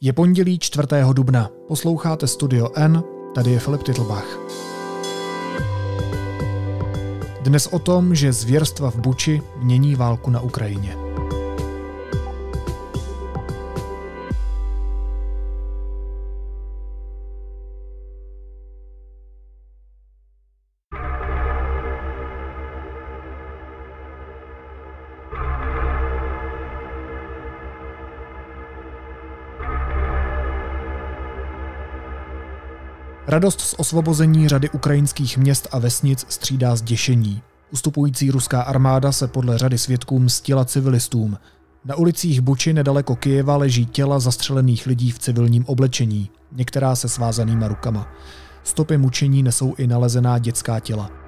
Je pondělí 4. dubna. Posloucháte Studio N, tady je Filip Titlbach. Dnes o tom, že zvěrstva v Buči mění válku na Ukrajině. Radost z osvobození řady ukrajinských měst a vesnic střídá zděšení. Ustupující ruská armáda se podle řady svědků mstila civilistům. Na ulicích Buči nedaleko Kijeva leží těla zastřelených lidí v civilním oblečení, některá se svázanýma rukama. Stopy mučení nesou i nalezená dětská těla.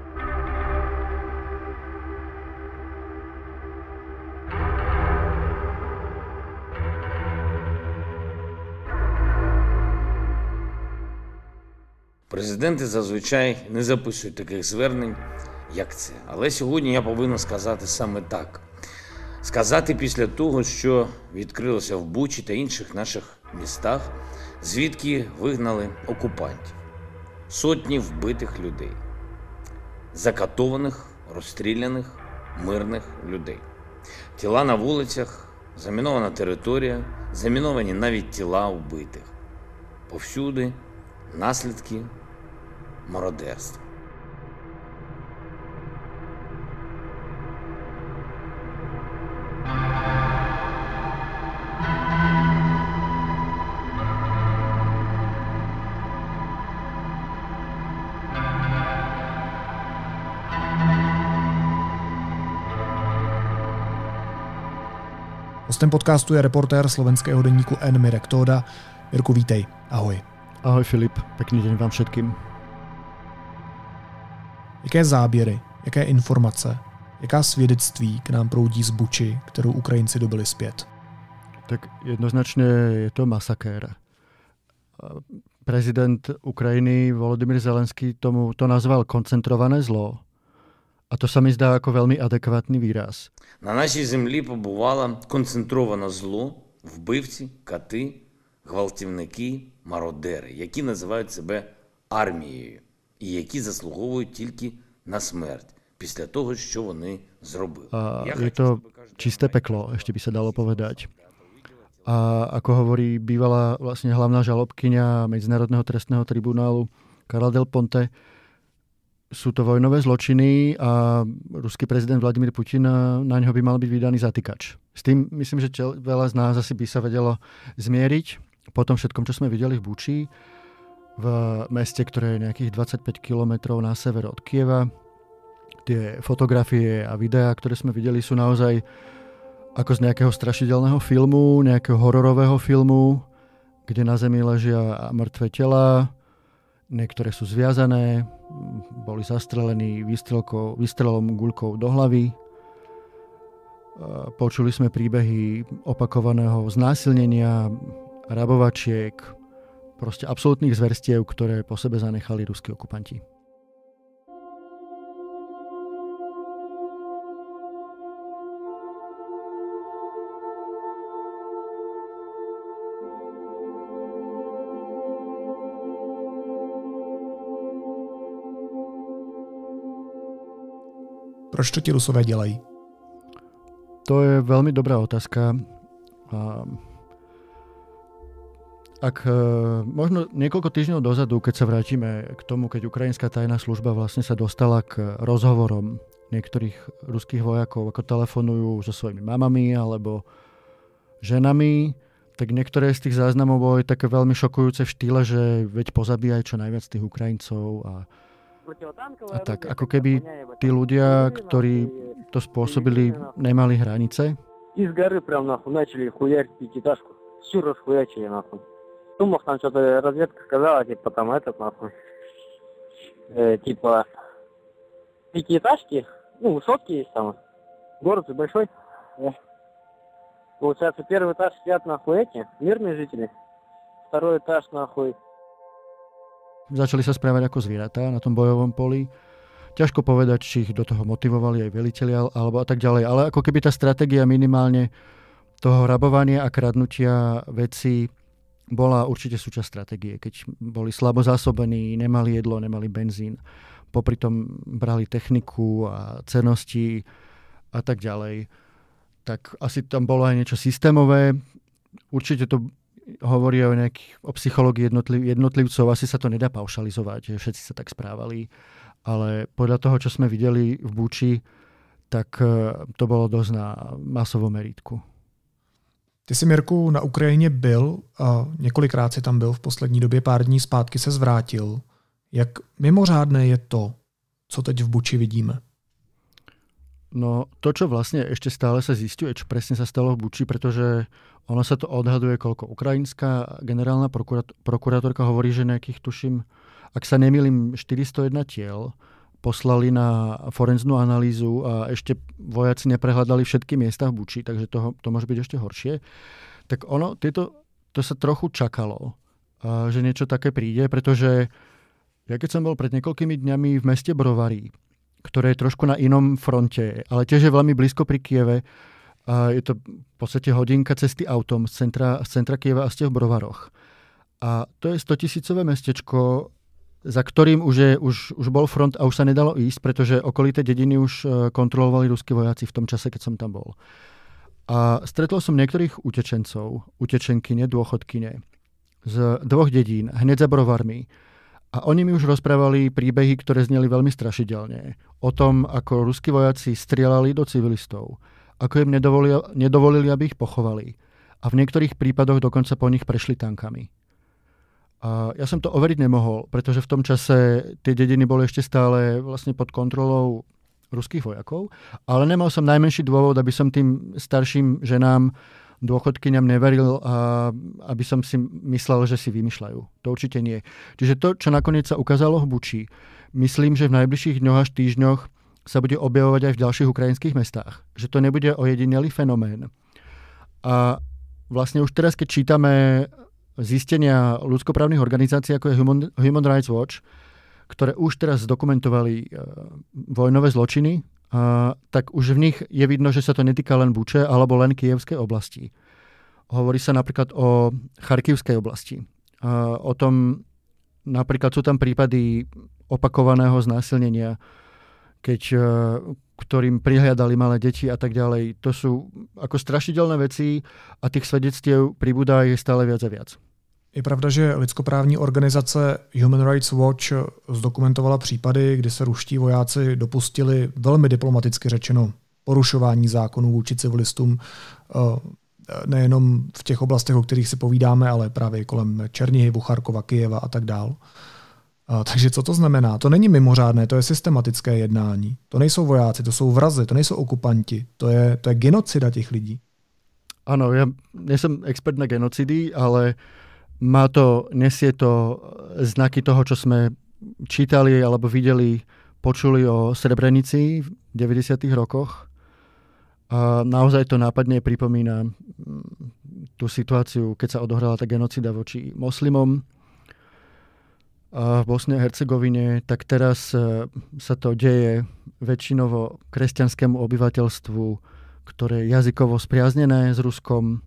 Президенти зазвичай не записують таких звернень, як це. Але сьогодні я повинен сказати саме так. Сказати після того, що відкрилося в Бучі та інших наших містах, звідки вигнали окупантів, сотні вбитих людей, закатованих, розстріляних, мирних людей, тіла на вулицях, замінована територія, заміновані навіть тіла вбитих. Повсюди наслідки мародерства. Hostem podcastu je reportér slovenského denníku N. Mirek Tóda. Mirku, vítej. Ahoj. Ahoj Filip, pekný deň vám všetkým. Jaké záběry, jaké informace, jaká svědectví k nám proudí z Buči, kterou Ukrajinci dobili zpět? Tak jednoznačne je to masakér. Prezident Ukrajiny Volodymyr Zelenský tomu to nazval koncentrované zlo. A to sa mi zdá ako veľmi adekvátny výraz. На нашій землі побувало концентроване зло, вбивці, кати, гвалтівники, мародери, які називають себе армією і які заслуговують тільки на смерть після того, що вони зробили. A je to čisté peklo, ešte by sa dalo povedať. A ako hovorí bývalá vlastne hlavná žalobkyňa Medzinárodného trestného tribunálu Karla Del Ponte, sú to vojnové zločiny a ruský prezident Vladimír Putin na ňo by mal byť vydaný zatýkač. S tým myslím, že veľa z nás asi by sa vedelo zmieriť po tom všetkom, čo sme videli v Buči v meste, ktoré je nejakých 25 km na sever od Kieva. Tie fotografie a videá, ktoré sme videli, sú naozaj ako z nejakého strašidelného filmu, nejakého hororového filmu, kde na zemi ležia mŕtve tela, niektoré sú zviazané, boli zastrelení výstrelom guľkou do hlavy. Počuli sme príbehy opakovaného znásilnenia, rabovačiek, proste absolútnych zverstiev, ktoré po sebe zanechali ruskí okupanti. Proč to ti Rusové dělají? To je veľmi dobrá otázka. Ak e, možno niekoľko týždňov dozadu, keď sa vrátime k tomu, keď ukrajinská tajná služba vlastne sa dostala k rozhovorom niektorých ruských vojakov, ako telefonujú so svojimi mamami alebo ženami, tak niektoré z tých záznamov boli také veľmi šokujúce v štýle, že veď pozabíjaj čo najviac tých Ukrajincov a, a tak, ako keby tí ľudia, ktorí to spôsobili, nemali hranice. И с горы прям нахуй начали хуярить пятиэтажку. Всю расхуячили нахуй. Сумах там что-то разведка сказала, типа там этот нахуй. Э, типа пятиэтажки, ну, высотки есть там. Город большой. Да. Получается, первый этаж сидят нахуй эти, мирные жители. Второй этаж нахуй. Začali sa správať ako zvieratá na tom bojovom poli. Ťažko povedať, či ich do toho motivovali aj veliteľia alebo a tak ďalej. Ale ako keby tá stratégia minimálne toho rabovania a kradnutia vecí bola určite súčasť stratégie, keď boli slabo zásobení, nemali jedlo, nemali benzín, popri tom brali techniku a cenosti a tak ďalej. Tak asi tam bolo aj niečo systémové. Určite to hovorí o, nejakých, o psychológii jednotliv, jednotlivcov. Asi sa to nedá paušalizovať, že všetci sa tak správali. Ale podľa toho, čo sme videli v Buči, tak eh, to bolo dosť na masovom meritku. Ty jsi, Mirku, na Ukrajině byl a několikrát si tam byl v poslední době, pár dní zpátky se zvrátil. Jak mimořádné je to, co teď v Buči vidíme? No to, čo vlastne ešte stále sa zistuje, čo presne sa stalo v Buči, pretože ono sa to odhaduje, koľko ukrajinská generálna prokurátorka hovorí, že nejakých, tuším, ak sa nemýlim, 401 tiel poslali na forenznú analýzu a ešte vojaci neprehľadali všetky miesta v Buči, takže to, to môže byť ešte horšie. Tak ono, tieto, to sa trochu čakalo, že niečo také príde, pretože ja keď som bol pred niekoľkými dňami v meste Brovary, ktoré je trošku na inom fronte, ale tiež je veľmi blízko pri Kieve, je to v podstate hodinka cesty autom z centra, z centra Kieva a ste v Brovaroch. A to je 100 tisícové mestečko, za ktorým už, je, už, už bol front a už sa nedalo ísť, pretože okolité dediny už e, kontrolovali ruskí vojaci v tom čase, keď som tam bol. A stretol som niektorých utečencov, utečenkyne, dôchodkyne z dvoch dedín, hneď za brovarmi. A oni mi už rozprávali príbehy, ktoré zneli veľmi strašidelne. O tom, ako ruskí vojaci strieľali do civilistov, ako im nedovolili, nedovolili, aby ich pochovali. A v niektorých prípadoch dokonca po nich prešli tankami. A ja som to overiť nemohol, pretože v tom čase tie dediny boli ešte stále vlastne pod kontrolou ruských vojakov, ale nemal som najmenší dôvod, aby som tým starším ženám, dôchodkyňam neveril a aby som si myslel, že si vymýšľajú. To určite nie. Čiže to, čo nakoniec sa ukázalo v Buči, myslím, že v najbližších dňoch až týždňoch sa bude objavovať aj v ďalších ukrajinských mestách. Že to nebude ojedinelý fenomén. A vlastne už teraz, keď čítame zistenia ľudskoprávnych organizácií, ako je Human, Human Rights Watch, ktoré už teraz zdokumentovali uh, vojnové zločiny, uh, tak už v nich je vidno, že sa to netýka len Buče alebo len Kievskej oblasti. Hovorí sa napríklad o Charkivskej oblasti. Uh, o tom, napríklad sú tam prípady opakovaného znásilnenia, keď, ktorým prihľadali malé deti a tak ďalej. To sú ako strašidelné veci a tých svedectiev pribúda je stále viac a viac. Je pravda, že lidskoprávní organizace Human Rights Watch zdokumentovala případy, kdy se ruští vojáci dopustili velmi diplomaticky řečeno porušování zákonů vůči civilistům eh, nejenom v těch oblastech, o kterých si povídáme, ale právě kolem Černihy, Charkova, Kyjeva a tak dál. A, takže co to znamená? To není mimořádné, to je systematické jednání. To nejsou vojáci, to jsou vrazy, to nejsou okupanti, to je, to je genocida těch lidí. Ano, ja nie som expert na genocidy, ale má to, nesie to znaky toho, čo sme čítali alebo videli, počuli o Srebrenici v 90. rokoch. A naozaj to nápadne pripomína tú situáciu, keď sa odohrala tá genocida voči moslimom v Bosne a Hercegovine, tak teraz e, sa to deje väčšinovo kresťanskému obyvateľstvu, ktoré je jazykovo spriaznené s Ruskom.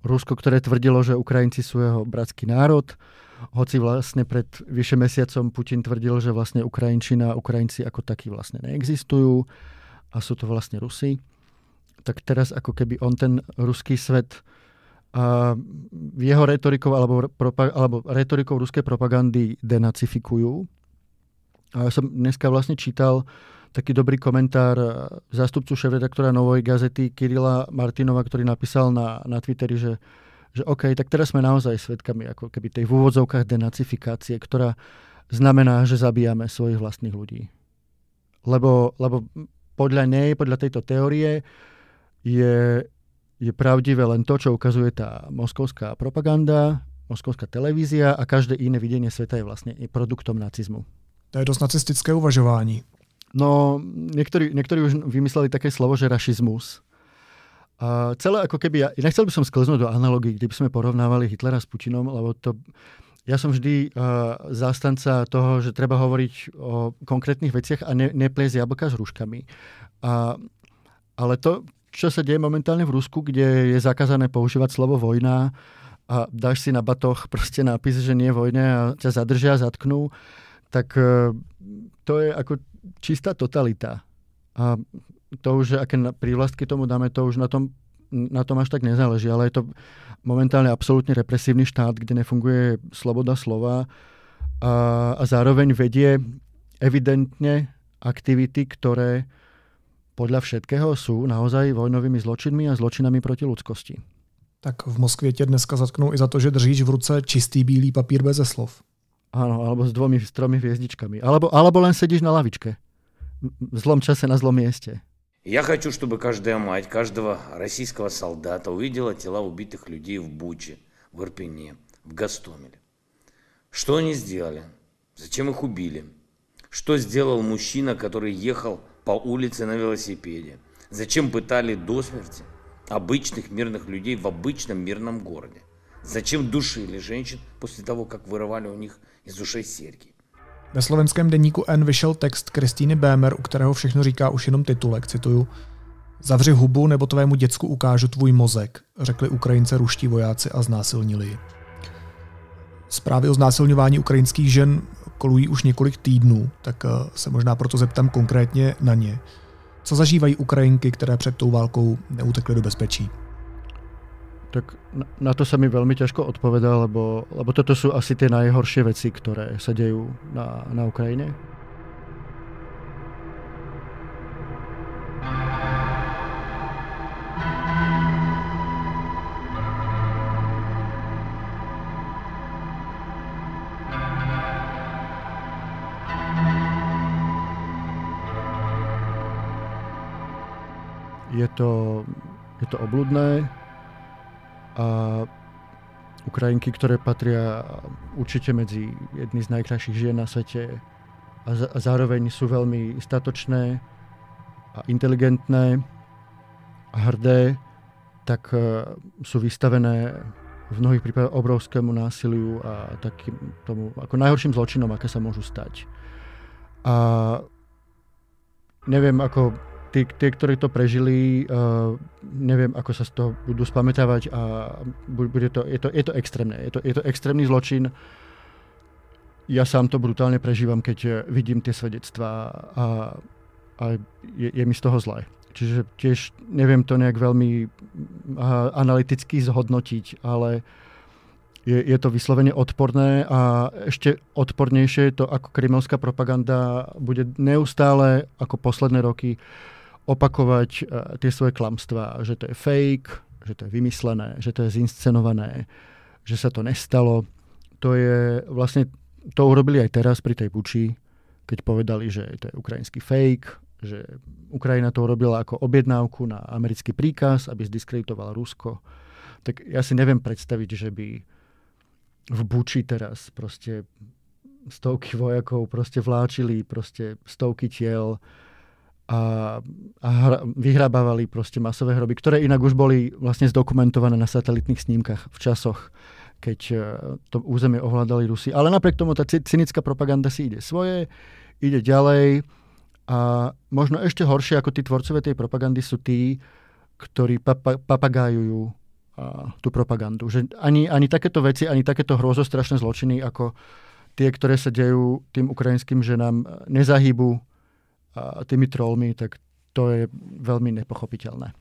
Rusko, ktoré tvrdilo, že Ukrajinci sú jeho bratský národ, hoci vlastne pred vyše mesiacom Putin tvrdil, že vlastne Ukrajinčina a Ukrajinci ako takí vlastne neexistujú a sú to vlastne Rusi. Tak teraz ako keby on ten ruský svet a jeho retorikou alebo, alebo retorikou ruskej propagandy denacifikujú. A ja som dneska vlastne čítal taký dobrý komentár zástupcu šéf-redaktora Novej gazety Kirila Martinova, ktorý napísal na, na Twitteri, že, že OK, tak teraz sme naozaj svedkami ako keby tej v úvodzovkách denacifikácie, ktorá znamená, že zabíjame svojich vlastných ľudí. Lebo, lebo podľa nej, podľa tejto teórie je je pravdivé len to, čo ukazuje tá moskovská propaganda, moskovská televízia a každé iné videnie sveta je vlastne produktom nacizmu. To je dosť nacistické uvažování. No, niektorí, niektorí už vymysleli také slovo, že rašizmus. A celé ako keby, ja nechcel by som sklznúť do analogií, kde by sme porovnávali Hitlera s Putinom, lebo to, ja som vždy uh, zástanca toho, že treba hovoriť o konkrétnych veciach a ne, nepliesť jablka s rúškami. Uh, ale to, čo sa deje momentálne v Rusku, kde je zakázané používať slovo vojna a dáš si na batoch proste nápis, že nie vojne a ťa zadržia, zatknú, tak e, to je ako čistá totalita. A to už, aké prívlastky tomu dáme, to už na tom, na tom až tak nezáleží, ale je to momentálne absolútne represívny štát, kde nefunguje sloboda slova a, a zároveň vedie evidentne aktivity, ktoré podľa všetkého sú naozaj vojnovými zločinmi a zločinami proti ľudskosti. Tak v Moskvě tě dneska zatknou i za to, že držíš v ruce čistý bílý papír bez slov. Áno, alebo s dvomi, s tromi hviezdičkami. Alebo, alebo len sedíš na lavičke. V zlom čase на злом месте. Я хочу, чтобы каждая мать, каждого российского солдата увидела тела убитых людей в Буче, в Ирпене, в Гастомеле. Что они сделали? Зачем их убили? Что сделал мужчина, который ехал по улице на велосипеде? Зачем пытали до смерти обычных мирных людей в обычном мирном городе? Зачем душили женщин после того, как вырывали у них z ušej sírky. Ve slovenském deníku N vyšel text Kristýny Bémer, u kterého všechno říká už jenom titulek, cituju. Zavři hubu nebo tvému děcku ukážu tvůj mozek, řekli Ukrajince ruští vojáci a znásilnili ji. Zprávy o znásilňování ukrajinských žen kolují už několik týdnů, tak eh, se možná proto zeptám konkrétně na ně. Co zažívají Ukrajinky, které před tou válkou neutekly do bezpečí? Tak na to sa mi veľmi ťažko odpovedá, lebo, lebo toto sú asi tie najhoršie veci, ktoré sa dejú na, na Ukrajine. Je to, je to obludné, a Ukrajinky, ktoré patria určite medzi jedny z najkrajších žien na svete a, a zároveň sú veľmi statočné a inteligentné a hrdé, tak uh, sú vystavené v mnohých prípadoch obrovskému násiliu a takým tomu ako najhorším zločinom, aké sa môžu stať. A neviem, ako tí, tí, ktorí to prežili, uh, neviem, ako sa z toho budú spamätávať a bude to, je, to, je to extrémne. Je to, je to extrémny zločin. Ja sám to brutálne prežívam, keď eh, vidím tie svedectvá a, a je, je mi z toho zle. Čiže tiež neviem to nejak veľmi uh, analyticky zhodnotiť, ale je, je to vyslovene odporné a ešte odpornejšie je to, ako kremelská propaganda bude neustále, ako posledné roky, opakovať uh, tie svoje klamstvá, že to je fake, že to je vymyslené, že to je zinscenované, že sa to nestalo. To je vlastne, to urobili aj teraz pri tej Buči, keď povedali, že to je ukrajinský fake, že Ukrajina to urobila ako objednávku na americký príkaz, aby zdiskreditovala Rusko. Tak ja si neviem predstaviť, že by v Buči teraz proste stovky vojakov proste vláčili proste stovky tiel a, a hra, vyhrabávali proste masové hroby, ktoré inak už boli vlastne zdokumentované na satelitných snímkach v časoch, keď e, to územie ovládali Rusi. Ale napriek tomu tá cynická propaganda si ide svoje, ide ďalej a možno ešte horšie ako tí tvorcovia tej propagandy sú tí, ktorí papa, tú propagandu. Že ani, ani takéto veci, ani takéto hrozostrašné zločiny ako tie, ktoré sa dejú tým ukrajinským ženám, nezahýbu a tými trollmi, tak to je velmi nepochopitelné.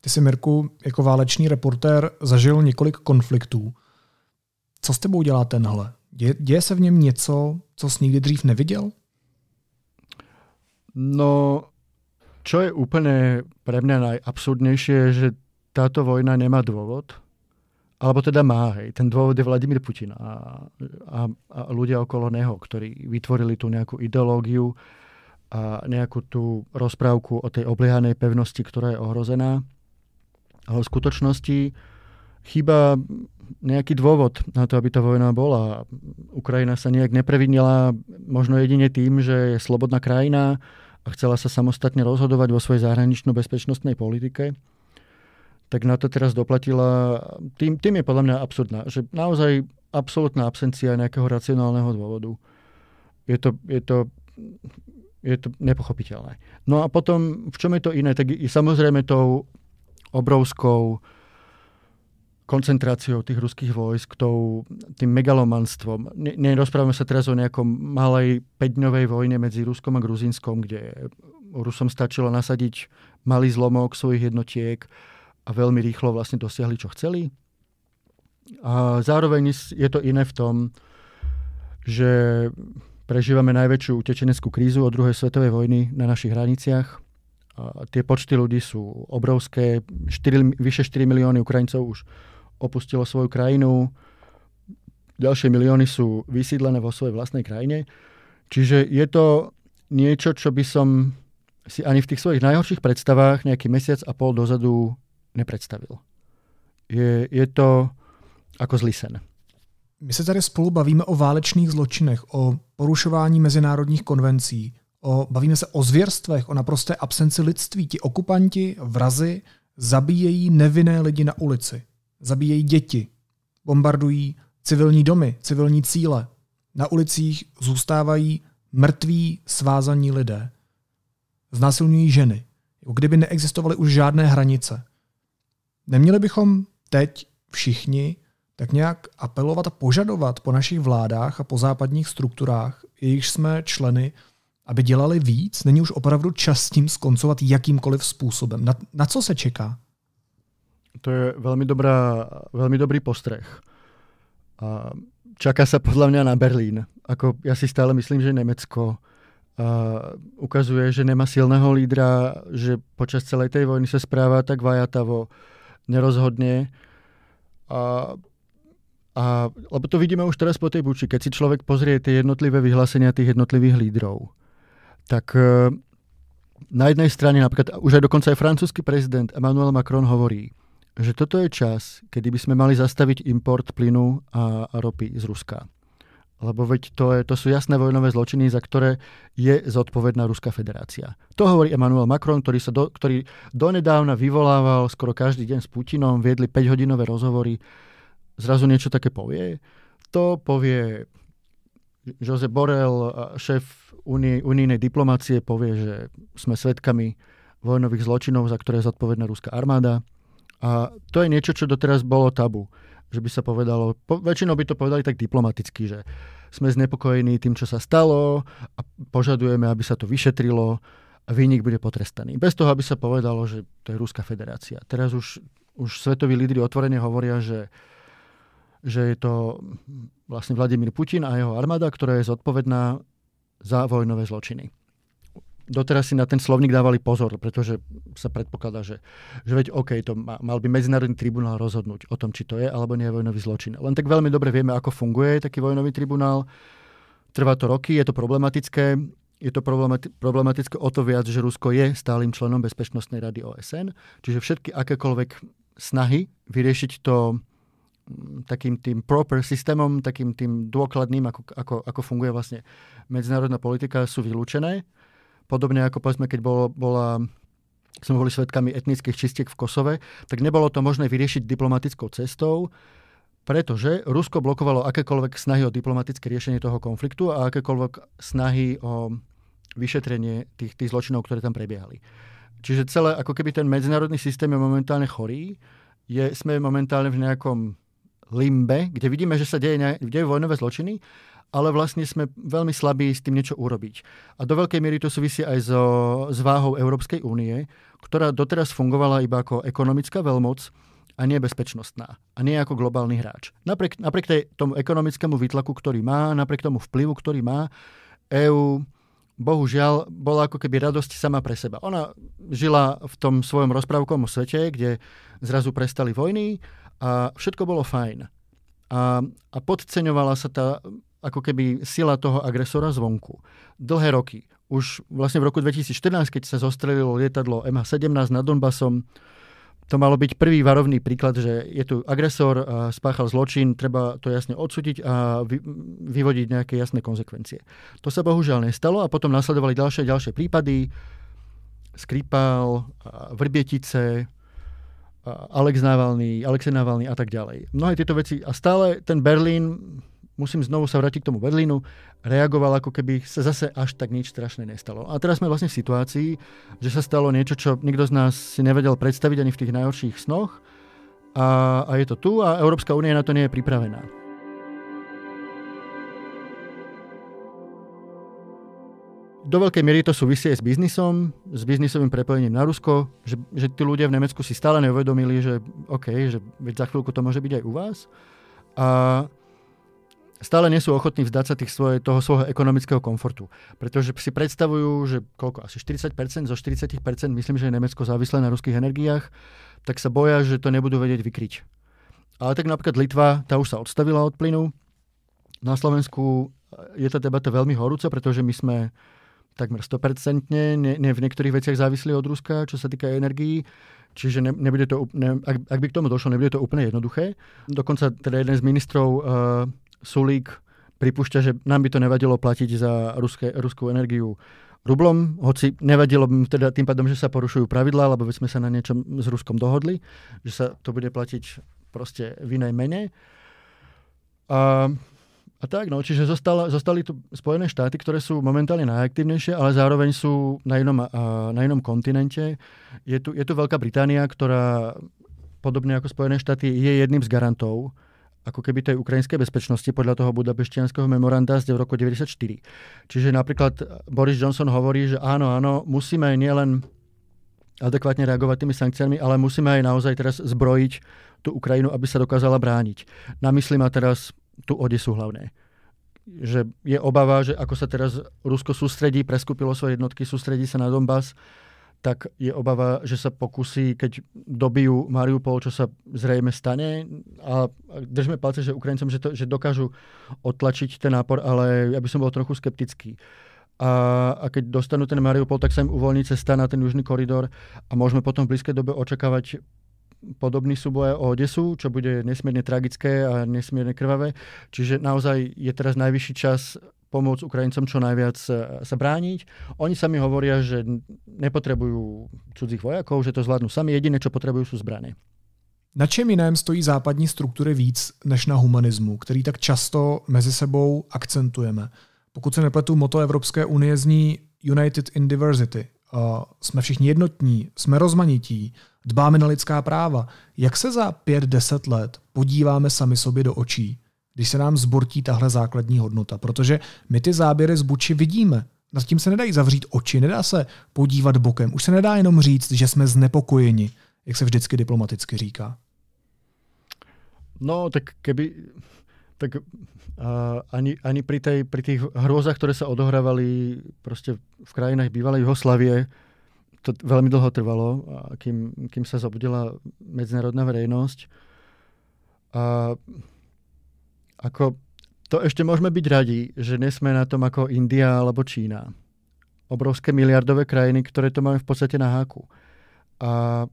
Ty jsi, Mirku, jako válečný reportér zažil několik konfliktů. Co s tebou dělá tenhle? Děje, děje se v něm něco, co jsi nikdy dřív neviděl? No, čo je úplne pre mňa najabsurdnejšie, je, že táto vojna nemá dôvod. Alebo teda má, hej. Ten dôvod je Vladimír Putin a, a, a ľudia okolo neho, ktorí vytvorili tú nejakú ideológiu, a nejakú tú rozprávku o tej obliehanej pevnosti, ktorá je ohrozená. Ale v skutočnosti chýba nejaký dôvod na to, aby tá vojna bola. Ukrajina sa nejak neprevinila možno jedine tým, že je slobodná krajina a chcela sa samostatne rozhodovať vo svojej zahranično-bezpečnostnej politike. Tak na to teraz doplatila. Tým, tým je podľa mňa absurdná, že naozaj absolútna absencia nejakého racionálneho dôvodu. Je to, je to je to nepochopiteľné. No a potom, v čom je to iné? Tak je samozrejme tou obrovskou koncentráciou tých ruských vojsk, tou, tým megalomanstvom. nerozprávame sa teraz o nejakom malej 5 vojne medzi Ruskom a Gruzínskom, kde Rusom stačilo nasadiť malý zlomok svojich jednotiek a veľmi rýchlo vlastne dosiahli, čo chceli. A zároveň je to iné v tom, že prežívame najväčšiu utečeneckú krízu od druhej svetovej vojny na našich hraniciach. A tie počty ľudí sú obrovské. 4, vyše 4 milióny Ukrajincov už opustilo svoju krajinu. Ďalšie milióny sú vysídlené vo svojej vlastnej krajine. Čiže je to niečo, čo by som si ani v tých svojich najhorších predstavách nejaký mesiac a pol dozadu nepredstavil. Je, je to ako zlý sen. My se tady spolu bavíme o válečných zločinech, o porušování mezinárodních konvencí, o, bavíme se o zvěrstvech, o naprosté absenci lidství. Ti okupanti, vrazy, zabíjejí nevinné lidi na ulici. Zabíjejí děti. Bombardují civilní domy, civilní cíle. Na ulicích zůstávají mrtví, svázaní lidé. Znásilňují ženy. Kdyby neexistovaly už žádné hranice. Neměli bychom teď všichni tak nějak apelovat a požadovat po našich vládách a po západních strukturách, jejichž jsme členy, aby dělali víc? Není už opravdu čas s tím skoncovat jakýmkoliv způsobem? Na, na co se čeká? To je veľmi, dobrá, veľmi dobrý postreh. A čaká sa podľa mňa na Berlín. Ako ja si stále myslím, že Nemecko a ukazuje, že nemá silného lídra, že počas celej tej vojny sa správa tak vajatavo, nerozhodne. A, a, lebo to vidíme už teraz po tej buči, keď si človek pozrie tie jednotlivé vyhlásenia tých jednotlivých lídrov, tak e, na jednej strane napríklad už aj dokonca aj francúzsky prezident Emmanuel Macron hovorí, že toto je čas, kedy by sme mali zastaviť import plynu a, a ropy z Ruska. Lebo veď to, je, to sú jasné vojnové zločiny, za ktoré je zodpovedná Ruská federácia. To hovorí Emmanuel Macron, ktorý, sa do, ktorý donedávna vyvolával skoro každý deň s Putinom, viedli 5-hodinové rozhovory, zrazu niečo také povie. To povie Josep Borrell, šéf unijnej diplomácie, povie, že sme svedkami vojnových zločinov, za ktoré je zodpovedná ruská armáda. A to je niečo, čo doteraz bolo tabu že by sa povedalo, po, väčšinou by to povedali tak diplomaticky, že sme znepokojení tým, čo sa stalo a požadujeme, aby sa to vyšetrilo a výnik bude potrestaný. Bez toho, aby sa povedalo, že to je Ruská federácia. Teraz už, už svetoví lídry otvorene hovoria, že, že je to vlastne Vladimír Putin a jeho armáda, ktorá je zodpovedná za vojnové zločiny doteraz si na ten slovník dávali pozor, pretože sa predpokladá, že, že veď OK, to má, mal by Medzinárodný tribunál rozhodnúť o tom, či to je alebo nie je vojnový zločin. Len tak veľmi dobre vieme, ako funguje taký vojnový tribunál. Trvá to roky, je to problematické. Je to problematické o to viac, že Rusko je stálym členom Bezpečnostnej rady OSN. Čiže všetky akékoľvek snahy vyriešiť to takým tým proper systémom, takým tým dôkladným, ako, ako, ako funguje vlastne medzinárodná politika, sú vylúčené. Podobne ako povedzme, keď bolo, bola sme boli svetkami etnických čistiek v Kosove, tak nebolo to možné vyriešiť diplomatickou cestou, pretože Rusko blokovalo akékoľvek snahy o diplomatické riešenie toho konfliktu a akékoľvek snahy o vyšetrenie tých, tých zločinov, ktoré tam prebiehali. Čiže celé, ako keby ten medzinárodný systém je momentálne chorý, je, sme momentálne v nejakom limbe, kde vidíme, že sa deje, deje vojnové zločiny ale vlastne sme veľmi slabí s tým niečo urobiť. A do veľkej miery to súvisí aj so, s váhou Európskej únie, ktorá doteraz fungovala iba ako ekonomická veľmoc a nie bezpečnostná. A nie ako globálny hráč. Napriek, napriek tej, tomu ekonomickému výtlaku, ktorý má, napriek tomu vplyvu, ktorý má, EÚ bohužiaľ bola ako keby radosť sama pre seba. Ona žila v tom svojom rozprávkovom svete, kde zrazu prestali vojny a všetko bolo fajn. A, a podceňovala sa tá ako keby sila toho agresora zvonku. Dlhé roky. Už vlastne v roku 2014, keď sa zostrelilo lietadlo MH17 nad Donbasom, to malo byť prvý varovný príklad, že je tu agresor, spáchal zločin, treba to jasne odsúdiť a vy, vyvodiť nejaké jasné konsekvencie. To sa bohužiaľ nestalo a potom nasledovali ďalšie ďalšie prípady. Skripal, Vrbietice, Alex Navalny, Alexej Navalny a tak ďalej. Mnohé tieto veci a stále ten Berlín musím znovu sa vrátiť k tomu Berlínu, reagoval ako keby sa zase až tak nič strašné nestalo. A teraz sme vlastne v situácii, že sa stalo niečo, čo nikto z nás si nevedel predstaviť ani v tých najhorších snoch a, a je to tu a Európska únia na to nie je pripravená. Do veľkej miery to súvisí aj s biznisom, s biznisovým prepojením na Rusko, že, že tí ľudia v Nemecku si stále neuvedomili, že OK, že veď za chvíľku to môže byť aj u vás. A stále nie sú ochotní vzdať sa tých svoje, toho svojho ekonomického komfortu. Pretože si predstavujú, že koľko, asi 40%, zo 40% myslím, že je Nemecko závislé na ruských energiách, tak sa boja, že to nebudú vedieť vykryť. Ale tak napríklad Litva, tá už sa odstavila od plynu. Na Slovensku je tá debata veľmi horúca, pretože my sme takmer 100%, ne, ne v niektorých veciach závislí od Ruska, čo sa týka energií. Čiže ne, nebude to, ne, ak, ak by k tomu došlo, nebude to úplne jednoduché. Dokonca teda jeden z ministrov, uh, Sulík, pripúšťa, že nám by to nevadilo platiť za ruské, ruskú energiu rublom, hoci nevadilo by teda tým pádom, že sa porušujú pravidlá, lebo sme sa na niečom s Ruskom dohodli, že sa to bude platiť proste v inej mene. A a tak, no, čiže zostala, zostali tu Spojené štáty, ktoré sú momentálne najaktívnejšie, ale zároveň sú na inom, na inom kontinente. Je tu, je tu Veľká Británia, ktorá podobne ako Spojené štáty je jedným z garantov ako keby tej ukrajinskej bezpečnosti podľa toho budapeštianského memoranda z roku 1994. Čiže napríklad Boris Johnson hovorí, že áno, áno, musíme nielen adekvátne reagovať tými sankciami, ale musíme aj naozaj teraz zbrojiť tú Ukrajinu, aby sa dokázala brániť. Namyslím a teraz tú Odesu hlavne. Že je obava, že ako sa teraz Rusko sústredí, preskupilo svoje jednotky, sústredí sa na Donbass, tak je obava, že sa pokusí, keď dobijú Mariupol, čo sa zrejme stane. A držme palce, že Ukrajincom, že, to, že dokážu otlačiť ten nápor, ale ja by som bol trochu skeptický. A, a keď dostanú ten Mariupol, tak sa im uvoľní cesta na ten južný koridor a môžeme potom v blízkej dobe očakávať podobný súboj o Odesu, čo bude nesmierne tragické a nesmierne krvavé. Čiže naozaj je teraz najvyšší čas pomôcť Ukrajincom čo najviac e, sa brániť. Oni sami hovoria, že nepotrebujú cudzích vojakov, že to zvládnu sami. Jediné, čo potrebujú, sú zbraně. Na čem jiném stojí západní struktury víc než na humanismu, který tak často mezi sebou akcentujeme? Pokud se nepletu, moto Evropské unie zní United in Diversity. Uh, jsme všichni jednotní, jsme rozmanití, dbáme na lidská práva. Jak se za pět, deset let podíváme sami sobě do očí, když se nám zbortí tahle základní hodnota? Protože my ty záběry z Buči vidíme. Nad tím se nedají zavřít oči, nedá se podívat bokem. Už se nedá jenom říct, že jsme znepokojeni, jak se vždycky diplomaticky říká. No, tak keby... Tak uh, ani, ani pri, tej, pri tých hrôzach, ktoré sa odohrávali proste v krajinách bývalej Jugoslavie, to veľmi dlho trvalo, kým, kým sa zobudila medzinárodná verejnosť. A ako, to ešte môžeme byť radi, že nesme na tom ako India alebo Čína. Obrovské miliardové krajiny, ktoré to majú v podstate na háku. A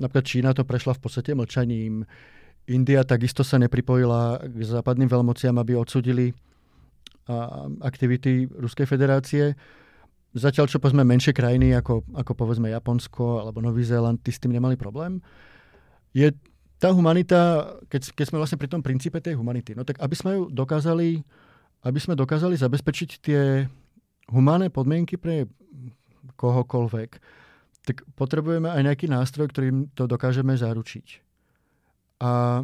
napríklad Čína to prešla v podstate mlčaním. India takisto sa nepripojila k západným veľmociam, aby odsudili aktivity Ruskej federácie. Zatiaľ, čo povedzme menšie krajiny, ako, ako povedzme Japonsko alebo Nový Zéland, tí s tým nemali problém. Je tá humanita, keď, keď sme vlastne pri tom princípe tej humanity, no tak aby sme ju dokázali, aby sme dokázali zabezpečiť tie humánne podmienky pre kohokoľvek, tak potrebujeme aj nejaký nástroj, ktorým to dokážeme zaručiť. A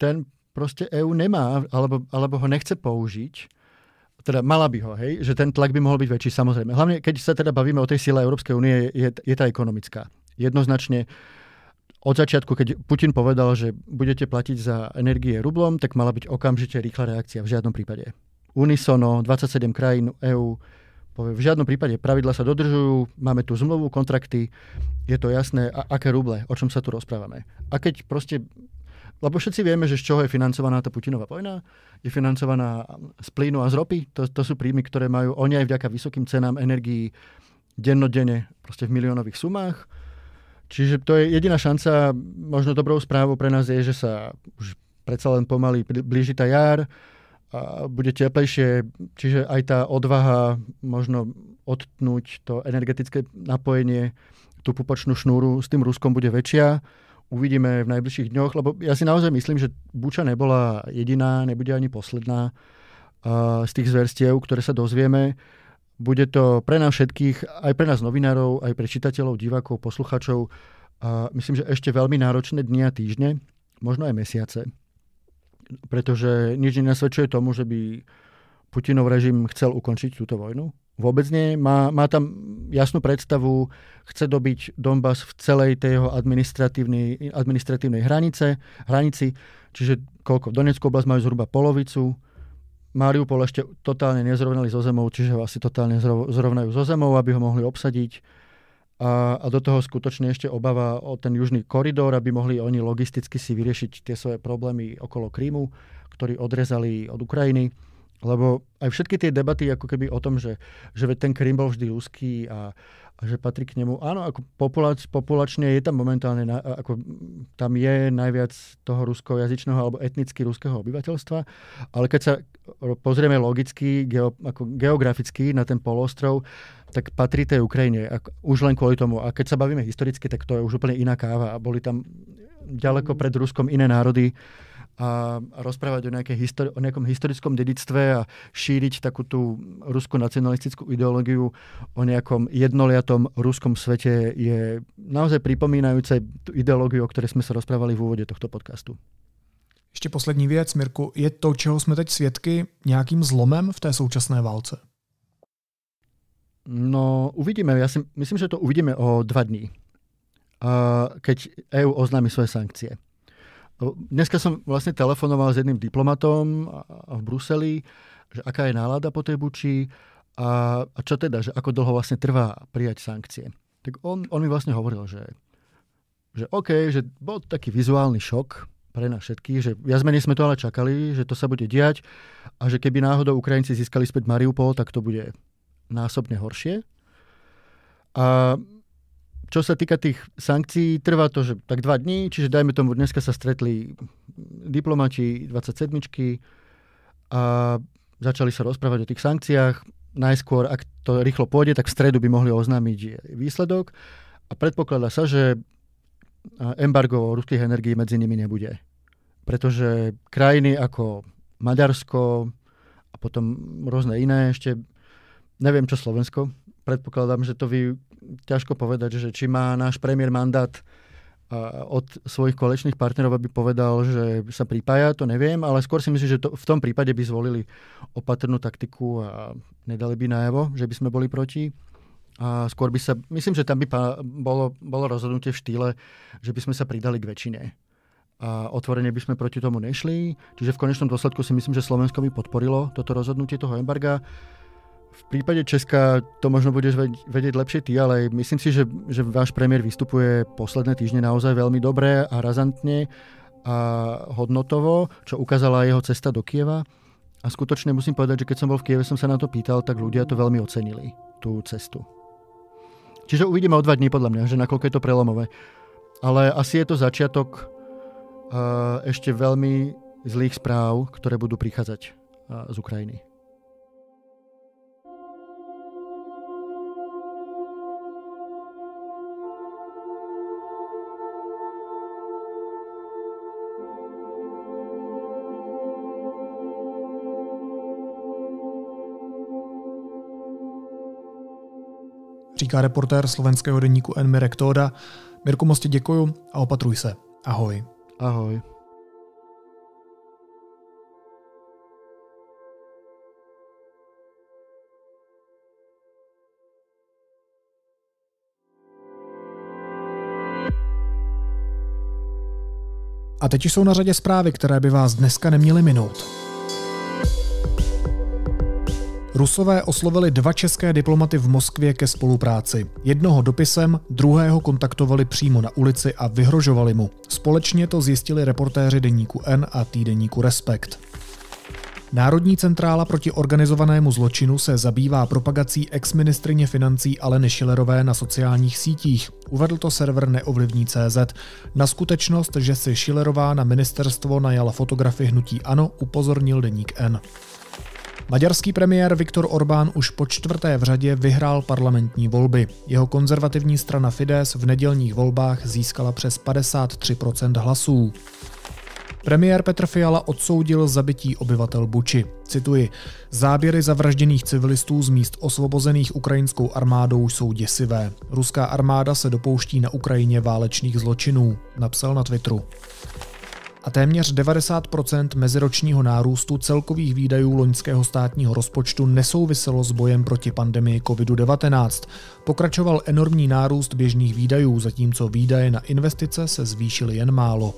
ten proste EÚ nemá, alebo, alebo ho nechce použiť, teda mala by ho, hej, že ten tlak by mohol byť väčší, samozrejme. Hlavne, keď sa teda bavíme o tej sile Európskej únie, je, je tá ekonomická. Jednoznačne od začiatku, keď Putin povedal, že budete platiť za energie rublom, tak mala byť okamžite rýchla reakcia. V žiadnom prípade. Unisono, 27 krajín EÚ, povie, v žiadnom prípade pravidla sa dodržujú, máme tu zmluvu, kontrakty, je to jasné, a aké ruble, o čom sa tu rozprávame. A keď proste lebo všetci vieme, že z čoho je financovaná tá Putinová vojna. Je financovaná z plynu a z ropy. To, to sú príjmy, ktoré majú oni aj vďaka vysokým cenám energií dennodenne proste v miliónových sumách. Čiže to je jediná šanca, možno dobrou správou pre nás je, že sa už predsa len pomaly blíži tá jar, a bude teplejšie, čiže aj tá odvaha možno odtnúť to energetické napojenie, tú pupočnú šnúru s tým Ruskom bude väčšia uvidíme v najbližších dňoch, lebo ja si naozaj myslím, že Buča nebola jediná, nebude ani posledná z tých zverstiev, ktoré sa dozvieme. Bude to pre nás všetkých, aj pre nás novinárov, aj pre čitateľov, divákov, posluchačov, myslím, že ešte veľmi náročné dni a týždne, možno aj mesiace, pretože nič nenasvedčuje tomu, že by Putinov režim chcel ukončiť túto vojnu. Vôbec nie. Má, má tam jasnú predstavu, chce dobiť Donbass v celej tej jeho administratívnej, administratívnej hranice, hranici, čiže koľko? Donetskú oblasť majú zhruba polovicu, Mariupol ešte totálne nezrovnali so zemou, čiže ho asi totálne zrovnajú so zemou, aby ho mohli obsadiť. A, a do toho skutočne ešte obava o ten južný koridor, aby mohli oni logisticky si vyriešiť tie svoje problémy okolo Krímu, ktorí odrezali od Ukrajiny. Lebo aj všetky tie debaty ako keby o tom, že, že ten Krym bol vždy ruský a, a že patrí k nemu. Áno, ako populač, populačne je tam momentálne, na, ako tam je najviac toho ruskojazyčného alebo etnicky ruského obyvateľstva, ale keď sa pozrieme logicky, geo, ako geograficky na ten polostrov, tak patrí tej Ukrajine. Ako, už len kvôli tomu. A keď sa bavíme historicky, tak to je už úplne iná káva. A boli tam ďaleko pred Ruskom iné národy, a rozprávať o, histori- o nejakom historickom dedictve a šíriť takú tú ruskú nacionalistickú ideológiu o nejakom jednoliatom ruskom svete je naozaj pripomínajúce tú ideológiu, o ktorej sme sa rozprávali v úvode tohto podcastu. Ještě poslední věc, Mirku, je to, čeho jsme teď svědky, nějakým zlomem v té současné válce? No, uvidíme. Ja si myslím, že to uvidíme o dva dní, keď EU oznámi svoje sankcie. Dneska som vlastne telefonoval s jedným diplomatom v Bruseli, že aká je nálada po tej buči a, a čo teda, že ako dlho vlastne trvá prijať sankcie. Tak on, on mi vlastne hovoril, že, že OK, že bol taký vizuálny šok pre nás všetkých, že viac menej sme to ale čakali, že to sa bude diať a že keby náhodou Ukrajinci získali späť Mariupol, tak to bude násobne horšie. A čo sa týka tých sankcií, trvá to, že tak dva dní, čiže dajme tomu, dneska sa stretli diplomati 27 a začali sa rozprávať o tých sankciách. Najskôr, ak to rýchlo pôjde, tak v stredu by mohli oznámiť výsledok a predpokladá sa, že embargo ruských energií medzi nimi nebude. Pretože krajiny ako Maďarsko a potom rôzne iné ešte, neviem čo Slovensko, predpokladám, že to vy ťažko povedať, že či má náš premiér mandát od svojich kolečných partnerov, aby povedal, že sa pripája, to neviem, ale skôr si myslím, že to, v tom prípade by zvolili opatrnú taktiku a nedali by najavo, že by sme boli proti. A skôr by sa, myslím, že tam by bolo, bolo rozhodnutie v štýle, že by sme sa pridali k väčšine. A otvorene by sme proti tomu nešli. Čiže v konečnom dôsledku si myslím, že Slovensko by podporilo toto rozhodnutie toho embarga. V prípade Česka to možno budeš vedieť lepšie ty, ale myslím si, že, že váš premiér vystupuje posledné týždne naozaj veľmi dobre a razantne a hodnotovo, čo ukázala jeho cesta do Kieva. A skutočne musím povedať, že keď som bol v Kieve, som sa na to pýtal, tak ľudia to veľmi ocenili, tú cestu. Čiže uvidíme o dva dní podľa mňa, že nakoľko je to prelomové. Ale asi je to začiatok uh, ešte veľmi zlých správ, ktoré budú prichádzať uh, z Ukrajiny. Říká reportér slovenského denníku N. Mirek Tóda. Mirku, moc ti děkuju a opatruj se. Ahoj. Ahoj. A teď jsou na řadě zprávy, které by vás dneska neměly minout. Rusové oslovili dva české diplomaty v Moskvě ke spolupráci. Jednoho dopisem, druhého kontaktovali přímo na ulici a vyhrožovali mu. Společně to zjistili reportéři deníku N a týdeníku Respekt. Národní centrála proti organizovanému zločinu se zabývá propagací exministrině financí Aleny Šilerové na sociálních sítích. Uvedl to server Neovlivní.cz. Na skutečnost, že si Šilerová na ministerstvo najala fotografy hnutí ANO, upozornil deník N. Maďarský premiér Viktor Orbán už po čtvrté v řadě vyhrál parlamentní volby. Jeho konzervativní strana Fidesz v nedělních volbách získala přes 53% hlasů. Premiér Petr Fiala odsoudil zabití obyvatel Buči. Cituji, záběry zavražděných civilistů z míst osvobozených ukrajinskou armádou jsou děsivé. Ruská armáda se dopouští na Ukrajině válečných zločinů, napsal na Twitteru a téměř 90% meziročního nárůstu celkových výdajů loňského státního rozpočtu nesouviselo s bojem proti pandemii COVID-19. Pokračoval enormní nárůst běžných výdajů, zatímco výdaje na investice se zvýšily jen málo.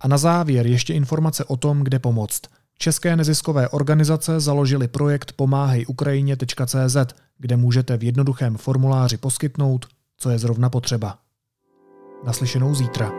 A na závěr ještě informace o tom, kde pomoct – České neziskové organizace založily projekt pomáhejukrajině.cz, kde můžete v jednoduchém formuláři poskytnout, co je zrovna potřeba. Naslyšenou zítra.